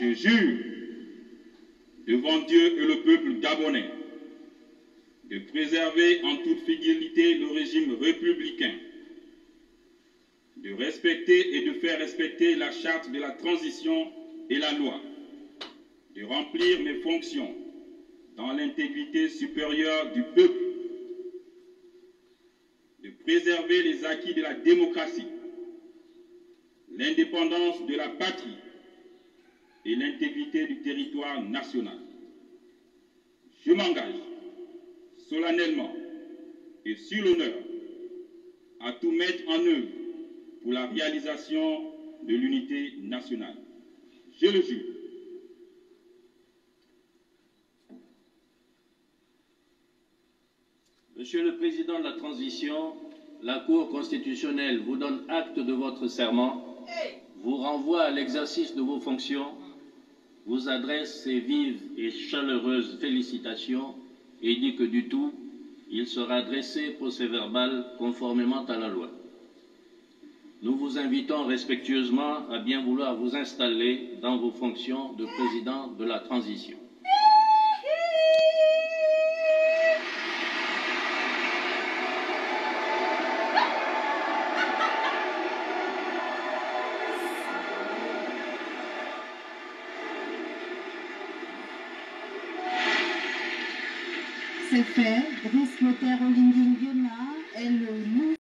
Je jure devant Dieu et le peuple gabonais de préserver en toute fidélité le régime républicain, de respecter et de faire respecter la charte de la transition et la loi, de remplir mes fonctions dans l'intégrité supérieure du peuple, de préserver les acquis de la démocratie, l'indépendance de la patrie et l'intégrité du territoire national. Je m'engage solennellement et sur l'honneur à tout mettre en œuvre pour la réalisation de l'unité nationale. Je le jure. Monsieur le Président de la Transition, la Cour constitutionnelle vous donne acte de votre serment, vous renvoie à l'exercice de vos fonctions, vous adresse ses vives et chaleureuses félicitations et dit que du tout, il sera dressé procès-verbal conformément à la loi. Nous vous invitons respectueusement à bien vouloir vous installer dans vos fonctions de président de la transition. C'est fait. Brice Lothaire Olinguingena est le